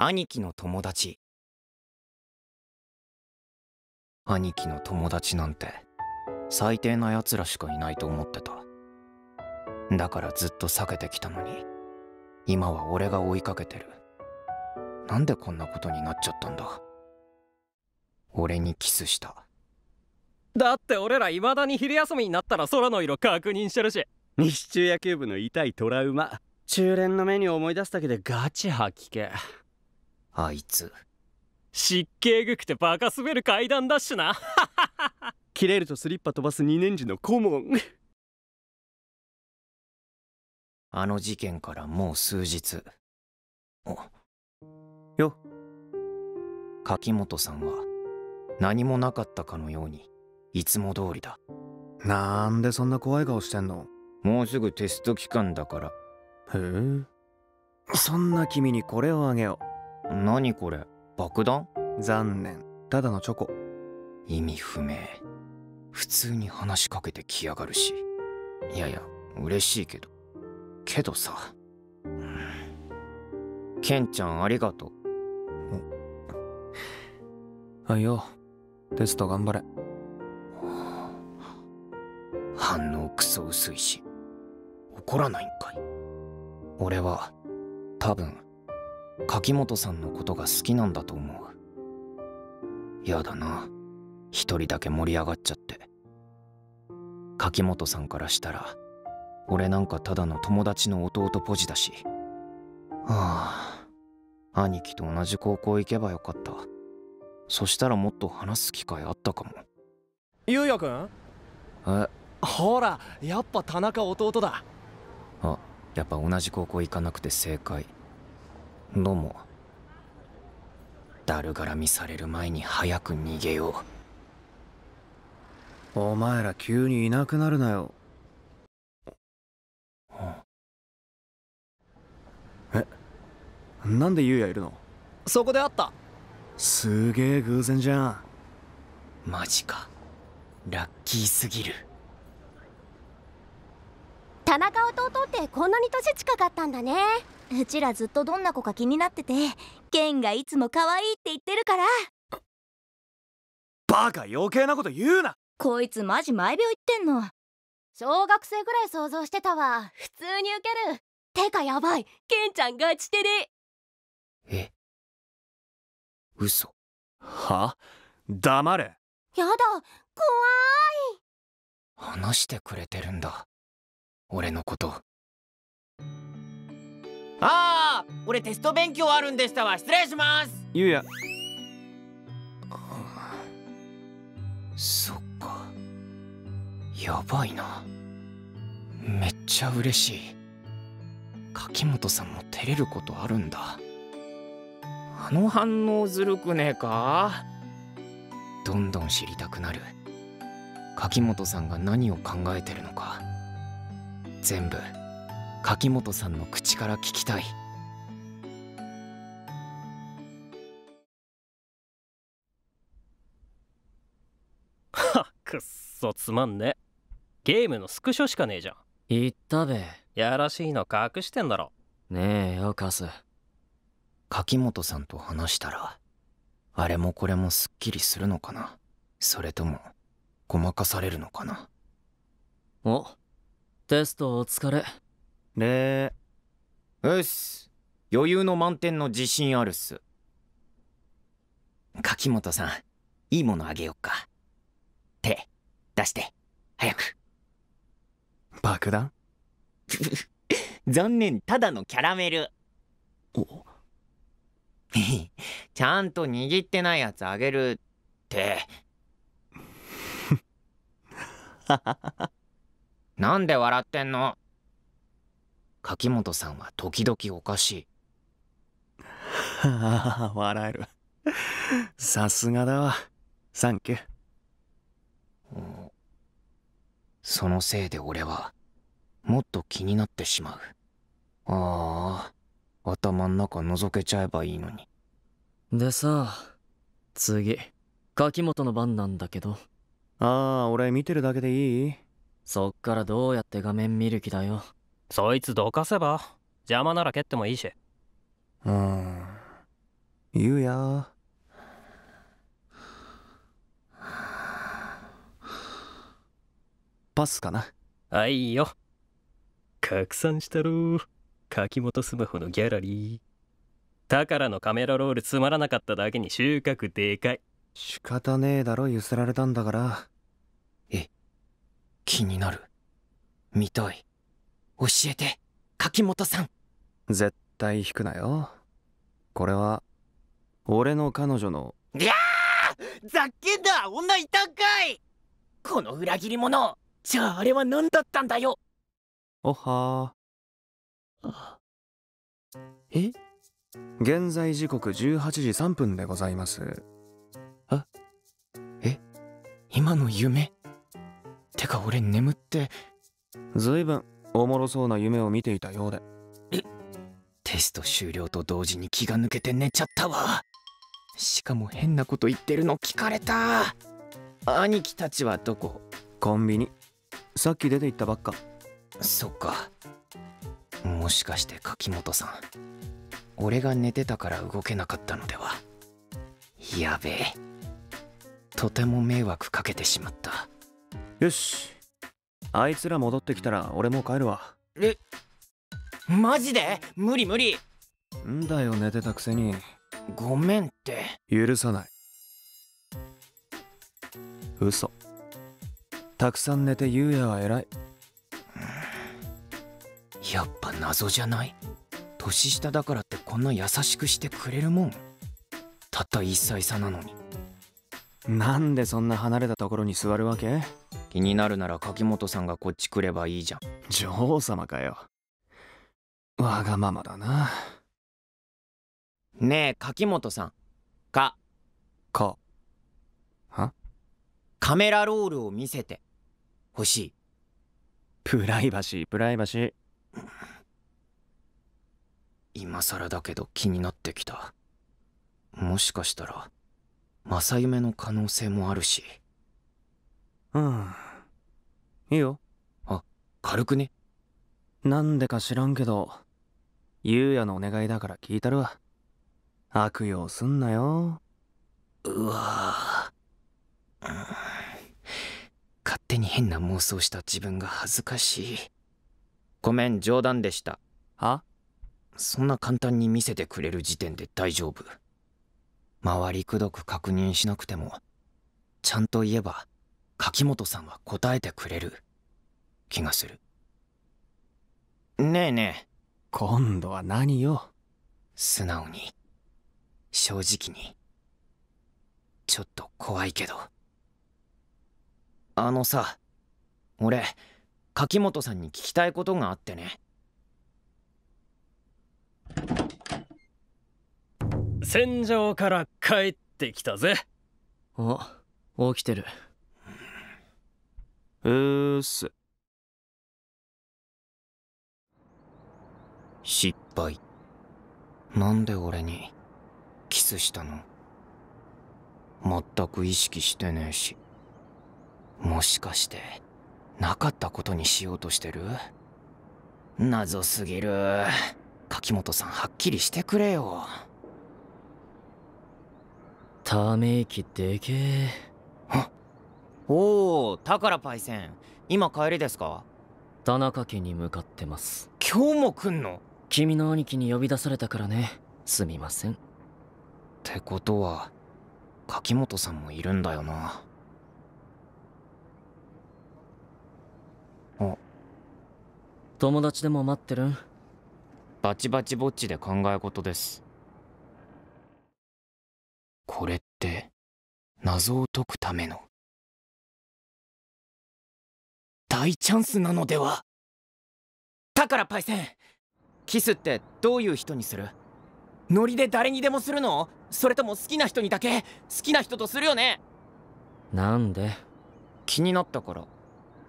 兄貴の友達。兄貴の友達なんて最低な奴らしかいないと思ってた。だからずっと避けてきたのに今は俺が追いかけてる。なんでこんなことになっちゃったんだ？俺にキスした。だって俺ら未だに昼休みになったら空の色確認してるし。西中野球部の痛いトラウマ。中連の目に思い出すだけでガチ吐き気あいつ。湿気えぐくてバカ滑る階段だっしな。切れるとスリッパ飛ばす2年時の顧問。あの事件からもう数日。よ。柿本さんは何もなかったかのようにいつも通りだ。なんでそんな怖い顔してんの？もうすぐテスト期間だから。へえ。そんな君にこれをあげよ何これ？爆弾？う残念。ただのチョコ。意味不明。普通に話しかけてきやがるし。いやいや嬉しいけど。けどさ。うん。ケンちゃんありがとう。はいよ。テスト頑張れ。反応クソ薄いし。怒らないんかい？俺は多分柿本さんのことが好きなんだと思う。やだな。一人だけ盛り上がっちゃって。柿本さんからしたら俺なんかただの友達の弟ポジだし。はあ。兄貴と同じ高校行けばよかった。そしたらもっと話す機会あったかも。ゆうやくん？え？ほらやっぱ田中弟だ。あやっぱ同じ高校行かなくて正解どうもだるがらみされる前に早く逃げよお前ら急にいなくなるなよ。え？なんでゆうやいるの？そこで会った。すげえ偶然じゃん。うマジか。ラッキーすぎる。田中弟ってこんなに年近かったんだねうちらずっとどんな子か気になっててケンがいつも可愛いって言ってるから。バカ余計なこと言うな。こいつマジ毎秒言ってんの。小学生ぐらい想像してたわ。普通にウケる。てかやばい。ケンちゃんガチテレえ？嘘。は？黙れ。やだ。怖話してくれてるんだ。俺のことああ俺テスト勉強あるんでしたわ。失礼します。ゆうや。そっか。やばいな。めっちゃ嬉しい。柿本さんも照れることあるんだ。あの反応ずるくねえか？どんどん知りたくなる。柿本さんが何を考えてるのか。全部柿本さんの口から聞きたい。は くっそつまんね。ゲームのスクショしかねえじゃん。言ったべ。やらしいの隠してんだろ。ねえよカス柿本さんと話したらあれもこれもすっきりするのかな？それともごまかされるのかな？おテストお疲れれうっす余裕の満点の自信あるっす。柿本さんいいものあげよっか。手出して。早く。爆弾？残念ただのキャラメル。お？ちゃんと握ってないやつあげる。って なんで笑ってんの？柿本さんは時々おかしい。は あ笑える。さすがだわ。サンキュそのせいで俺はもっと気になってしまう。ああ頭ん中覗けちゃえばいいのに。でさ次。柿本の番なんだけど。ああ俺見てるだけでいい？そっからどうやって画面見る気だよそいつどかせば邪魔なら蹴ってもいいし。うん。ゆうや。パスかな。はいよ。拡散したろ柿本スマホのギャラリー。宝のカメラロールつまらなかっただけに収穫でかい。仕方ねえだろゆすられたんだから。気になる。見たい教えて柿本さん。絶対引くなよ。これは俺の彼女の。ざっけんだ女いたんかい。この裏切り者じゃああれは何だったんだよ。おはえ？現在時刻18時3分でございます。今の夢？てか俺眠って。ずいぶんおもろそうな夢を見ていたようで。テスト終了と同時に気が抜けて寝ちゃったわ。しかも変なこと言ってるの聞かれた。兄貴たちはどこ？コンビニ。さっき出て行ったばっか。そっか。もしかして柿本さん俺が寝てたから動けなかったのでは？やべえ。とても迷惑かけてしまった。よしあいつら戻ってきたら俺も帰るわ。マジで？無理無理。んだよ寝てたくせに。ごめんって。許さない。嘘。たくさん寝てゆうやは偉い。やっぱ謎じゃない？年下だからってこんな優しくしてくれるもん。たった1歳差なのに。なんでそんな離れたところに座るわけ？気になるなら柿本さんがこっち来ればいいじゃん。女王様かよ。わがままだな。ねえ柿本さん。か。か。カメラロールを見せて欲しい。プライバシープライバシー。今更だけど気になってきた。もしかしたら正夢の可能性もあるしうん。いいよ。軽くね？なんでか知らんけどゆうやのお願いだから聞いたるわ。悪用すんなよ。うわぁ。うん勝手に変な妄想した自分が恥ずかしい。ごめん冗談でした。は？そんな簡単に見せてくれる時点で大丈夫。周りくどく確認しなくてもちゃんと言えば柿本さんは答えてくれる？気がする。ねえねえ。今度は何よ？素直に。正直に。ちょっと怖いけど。あのさ俺柿本さんに聞きたいことがあってね。戦場から帰ってきたぜ。あ起きてるうーっす。失敗。なんで俺にキスしたの？全く意識してねえし。もしかしてなかったことにしようとしてる？謎すぎる。柿本さんはっきりしてくれよ。ため息でけえおお宝パイセン。今帰りですか？田中家に向かってます。今日も来んの？っ君の兄貴に呼び出されたからね。すみません。てことは柿本さんもいるんだよな。友達でも待ってるん？バチバチぼっちで考え事です。これって謎を解くための大チャンスなのでは？だからパイセンキスってどういう人にする？ノリで誰にでもするの？それとも好きな人にだけ？好きな人とするよね？なんで？気になったから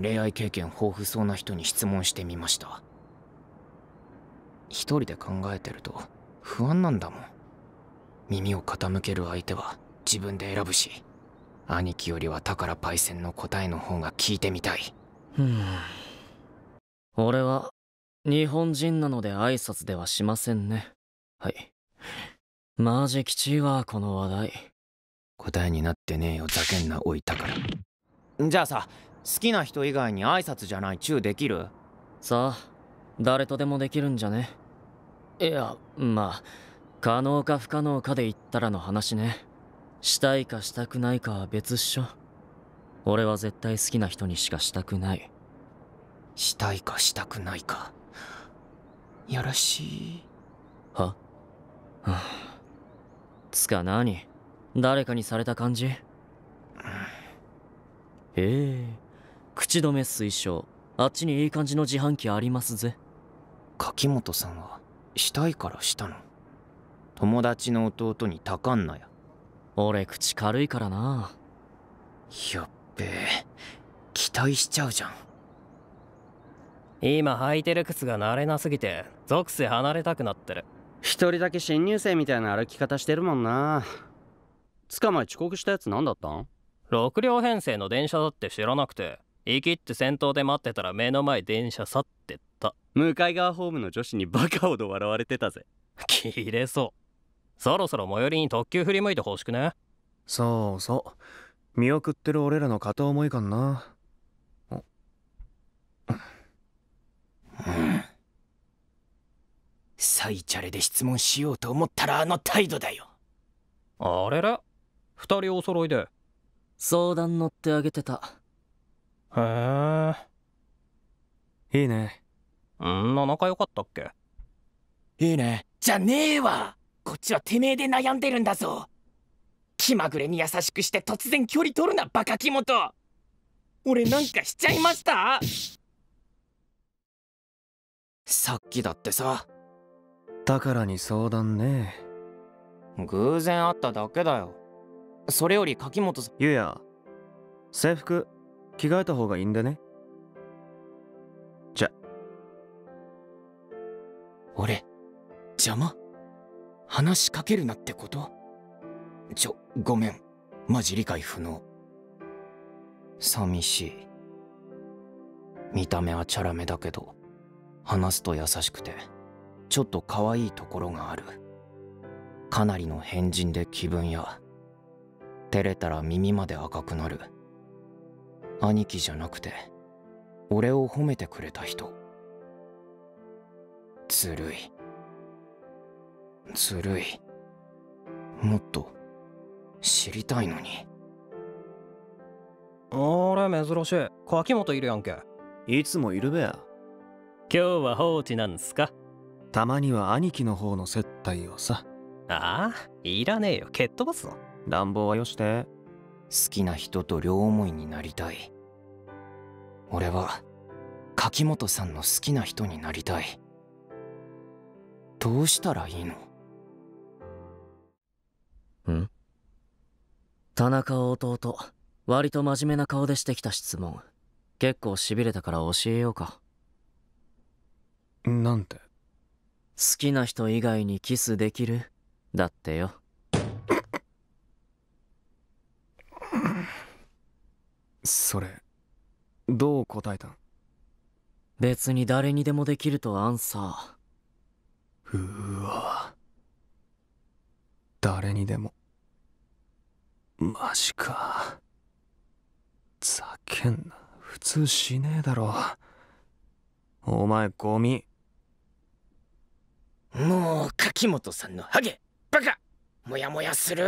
恋愛経験豊富そうな人に質問してみました。一人で考えてると不安なんだもん。耳を傾ける相手は自分で選ぶし。兄貴よりは宝パイセンの答えの方が聞いてみたい俺は日本人なので挨拶ではしませんね。はい。マジきちいわこの話題。答えになってねえよざけんなおいたからじゃあさ好きな人以外に挨拶じゃないチューできる？さあ誰とでもできるんじゃね？いやまあ可能か不可能かで言ったらの話ね。したいかしたくないかは別っしょ俺は絶対好きな人にしかしたくない。したいかしたくないか。やらしい。は？はあつか何？誰かにされた感じ？ええ。口止め推奨。あっちにいい感じの自販機ありますぜ。柿本さんはしたいからしたの。友達の弟にたかんなや。俺口軽いからな。やっべえ期待しちゃうじゃん。今履いてる靴が慣れなすぎて属性離れたくなってる。一人だけ新入生みたいな歩き方してるもんな。つか前遅刻したやつ何だったん？6両編成の電車だって知らなくて生きって先頭で待ってたら目の前電車去ってった。向かい側ホームの女子にバカほど笑われてたぜ。切れそう。そろそろ最寄りに特急振り向いてほしくね。そうそう見送ってる俺らの片思い感な。サイチャレで質問しようと思ったらあの態度だよ。あれれ？二人お揃いで。相談乗ってあげてた。へえいいね。んな仲良かったっけ？いいね。じゃねえわ。こっちはてめえで悩んでるんだぞ気まぐれに優しくして突然距離取るなバカキモト俺なんかしちゃいました？さっきだってさ。宝に相談ね。偶然会っただけだよ。それより柿本さん。ゆうや制服着替えた方がいいんでね。俺邪魔？話しかけるなってこと？ちょごめん。マジ理解不能。寂しい。見た目はチャラめだけど話すと優しくてちょっと可愛いところがある。かなりの変人で気分や。照れたら耳まで赤くなる。兄貴じゃなくて俺を褒めてくれた人。ずるい。ずるい。もっと知りたいのに。あれ珍しい。柿本いるやんけ。いつもいるべや。今日は放置なんすか？たまには兄貴の方の接待をさ。ああいらねえよ。蹴っ飛ばすぞ。乱暴はよして。好きな人と両思いになりたい。俺は柿本さんの好きな人になりたい。どうしたらいいの？ん？田中弟割と真面目な顔でしてきた質問。結構しびれたから教えようか。なんて？好きな人以外にキスできる？だってよ。それどう答えたん？別に誰にでもできるとアンサうーわ。誰にでもマジか。ざけんな。普通しねえだろ。お前ゴミ。もう柿本さんのハゲ。バカ。モヤモヤする。